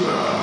Yeah.